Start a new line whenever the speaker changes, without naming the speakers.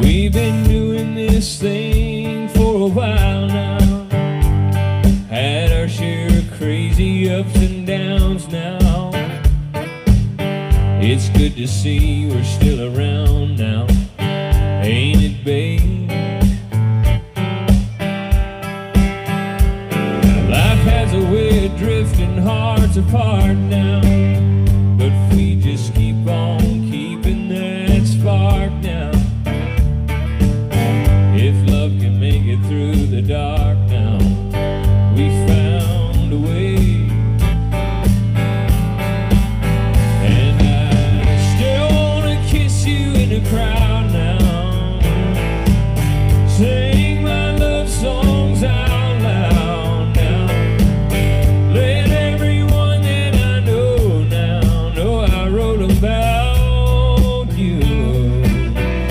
We've been doing this thing for a while now. Had our share of crazy ups and downs now. It's good to see we're still around now. Ain't it, babe? Life has a way of drifting hearts apart now. But we the dark now. We found a way. And I still wanna kiss you in the crowd now. Sing my love songs out loud now. Let everyone that I know now know I wrote back.